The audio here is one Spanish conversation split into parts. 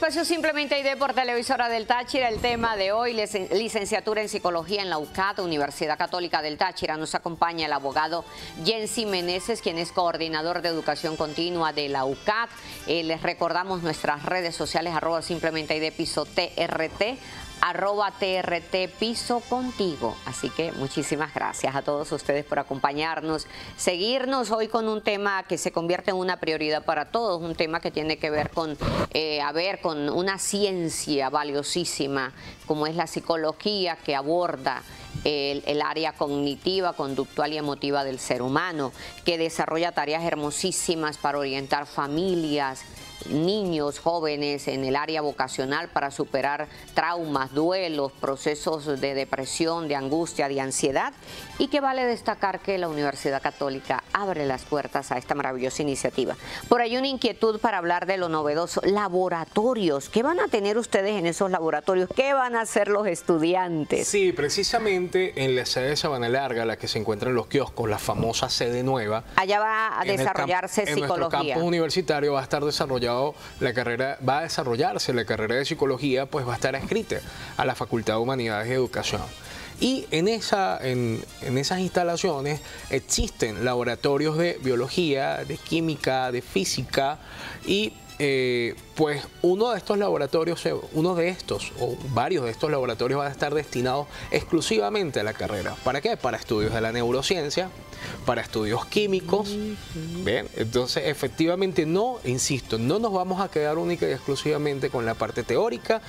espacio Simplemente ID por Televisora del Táchira. El tema de hoy, licenciatura en Psicología en la UCAT, Universidad Católica del Táchira. Nos acompaña el abogado Jensi Meneses, quien es coordinador de educación continua de la UCAT. Eh, les recordamos nuestras redes sociales, arroba Simplemente ID piso TRT, arroba TRT Piso Contigo. Así que muchísimas gracias a todos ustedes por acompañarnos, seguirnos hoy con un tema que se convierte en una prioridad para todos, un tema que tiene que ver con, eh, con una ciencia valiosísima como es la psicología que aborda el, área cognitiva, conductual y emotiva del ser humano, que desarrolla tareas hermosísimas para orientar familias, niños, jóvenes en el área vocacional para superar traumas, duelos, procesos de depresión, de angustia, de ansiedad y que vale destacar que la Universidad Católica abre las puertas a esta maravillosa iniciativa. Por ahí una inquietud para hablar de lo novedoso, laboratorios. ¿Qué van a tener ustedes en esos laboratorios? ¿Qué van a hacer los estudiantes? Sí, precisamente en la sede de Sabana Larga, la que se encuentra en los kioscos, la famosa sede nueva. Allá va a desarrollarse psicología. En nuestro campus universitario va a estar desarrollado la carrera, va a desarrollarse la carrera de psicología, pues va a estar escrita a la Facultad de Humanidades y Educación. Y en, esa, en, esas instalaciones existen laboratorios de biología, de química, de física y eh, pues uno de estos laboratorios, uno de estos o varios de estos laboratorios van a estar destinados exclusivamente a la carrera. ¿Para qué? Para estudios de la neurociencia, para estudios químicos. ¿Ven? Entonces, efectivamente, no, insisto, no nos vamos a quedar única y exclusivamente con la parte teórica.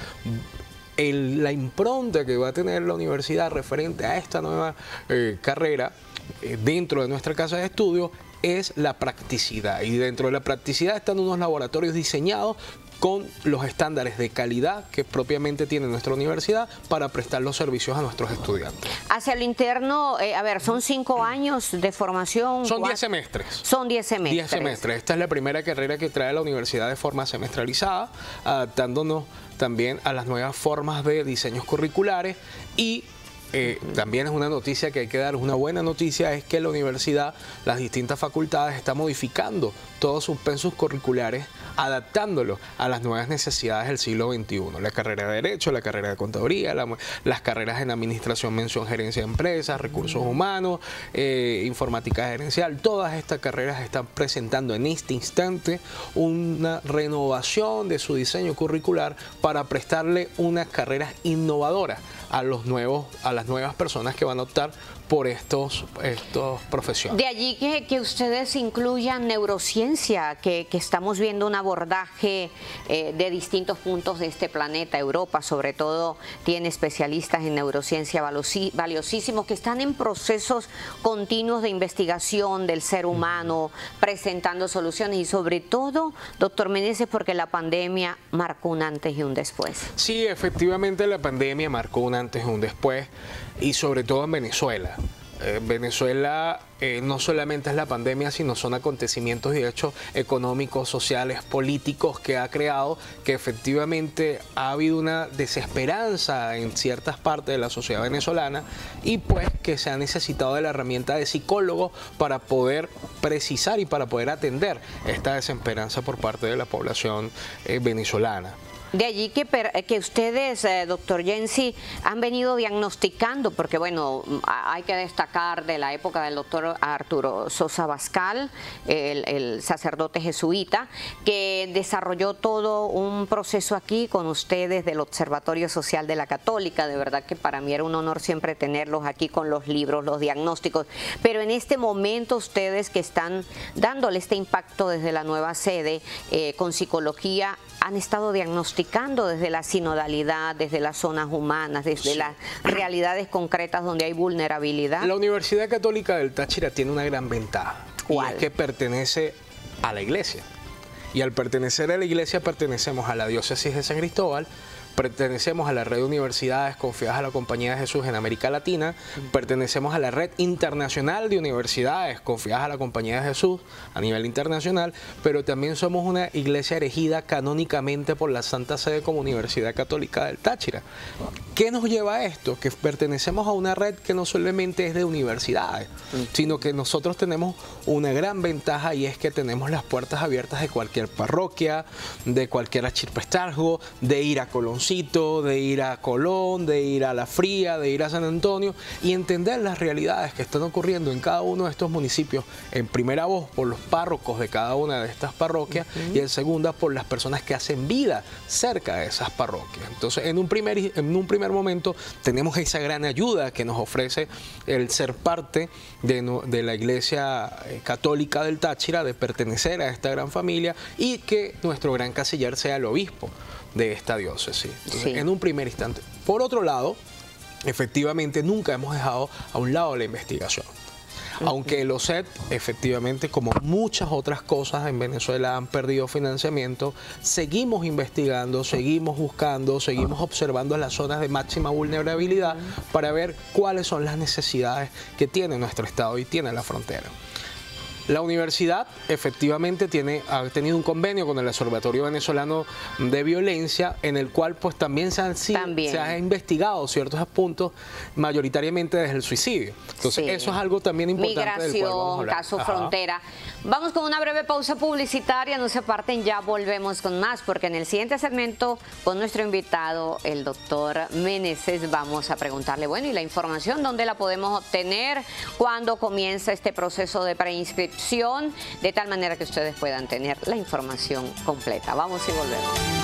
la impronta que va a tener la universidad referente a esta nueva eh, carrera eh, dentro de nuestra casa de estudio es la practicidad. Y dentro de la practicidad están unos laboratorios diseñados con los estándares de calidad que propiamente tiene nuestra universidad para prestar los servicios a nuestros estudiantes. Hacia el interno, eh, a ver, son cinco años de formación. Son diez semestres. Son diez semestres. Diez semestres. Esta es la primera carrera que trae la universidad de forma semestralizada, adaptándonos también a las nuevas formas de diseños curriculares y eh, también es una noticia que hay que dar, una buena noticia es que la universidad, las distintas facultades están modificando todos sus pensos curriculares, adaptándolos a las nuevas necesidades del siglo XXI. La carrera de Derecho, la carrera de Contaduría, las carreras en Administración, Mención, Gerencia de Empresas, Recursos Humanos, eh, Informática Gerencial, todas estas carreras están presentando en este instante una renovación de su diseño curricular para prestarle unas carreras innovadoras a los nuevos, a las nuevas personas que van a optar por estos, estos profesiones. De allí que, que ustedes incluyan neurociencia, que, que estamos viendo un abordaje eh, de distintos puntos de este planeta, Europa sobre todo tiene especialistas en neurociencia valiosísimos que están en procesos continuos de investigación del ser humano, presentando soluciones y sobre todo, doctor Meneses, porque la pandemia marcó un antes y un después. Sí, efectivamente la pandemia marcó un antes y un después y sobre todo en Venezuela. Eh, Venezuela eh, no solamente es la pandemia, sino son acontecimientos y hechos económicos, sociales, políticos que ha creado que efectivamente ha habido una desesperanza en ciertas partes de la sociedad venezolana y pues que se ha necesitado de la herramienta de psicólogo para poder precisar y para poder atender esta desesperanza por parte de la población eh, venezolana. De allí que, que ustedes, eh, doctor Jensi, han venido diagnosticando, porque bueno, hay que destacar de la época del doctor Arturo Sosa Bascal, el, sacerdote jesuita, que desarrolló todo un proceso aquí con ustedes del Observatorio Social de la Católica. De verdad que para mí era un honor siempre tenerlos aquí con los libros, los diagnósticos. Pero en este momento ustedes que están dándole este impacto desde la nueva sede eh, con psicología, han estado diagnosticando desde la sinodalidad, desde las zonas humanas, desde las realidades concretas donde hay vulnerabilidad? La Universidad Católica del Táchira tiene una gran ventaja. ¿Cuál? Y es que pertenece a la iglesia. Y al pertenecer a la iglesia pertenecemos a la diócesis de San Cristóbal, pertenecemos a la red de universidades confiadas a la Compañía de Jesús en América Latina, pertenecemos a la red internacional de universidades confiadas a la Compañía de Jesús a nivel internacional, pero también somos una iglesia erigida canónicamente por la Santa Sede como Universidad Católica del Táchira. ¿Qué nos lleva a esto? Que pertenecemos a una red que no solamente es de universidades, sino que nosotros tenemos una gran ventaja y es que tenemos las puertas abiertas de cualquier parroquia, de cualquier archiprestargo, de ir a De ir a Colón, de ir a La Fría, de ir a San Antonio y entender las realidades que están ocurriendo en cada uno de estos municipios, en primera voz por los párrocos de cada una de estas parroquias y en segunda por las personas que hacen vida cerca de esas parroquias. Entonces, en un primer, en un primer momento tenemos esa gran ayuda que nos ofrece el ser parte de, de la Iglesia eh, Católica del Táchira, de pertenecer a esta gran familia y que nuestro gran casiller sea el obispo de esta diócesis. En un primer instante. Por otro lado, efectivamente nunca hemos dejado a un lado la investigación. Aunque el OSET, efectivamente, como muchas otras cosas en Venezuela han perdido financiamiento, seguimos investigando, seguimos buscando, seguimos observando las zonas de máxima vulnerabilidad para ver cuáles son las necesidades que tiene nuestro Estado y tiene la frontera. La universidad efectivamente tiene, ha tenido un convenio con el Observatorio Venezolano de Violencia en el cual pues también se han, se ha investigado ciertos puntos mayoritariamente desde el suicidio. Entonces eso es algo también importante. Migración, caso frontera. Vamos con una breve pausa publicitaria, no se aparten, ya volvemos con más porque en el siguiente segmento con nuestro invitado, el doctor Meneses, vamos a preguntarle, bueno, ¿y la información dónde la podemos obtener? ¿Cuándo comienza este proceso de preinscripción? De tal manera que ustedes puedan tener la información completa. Vamos y volvemos.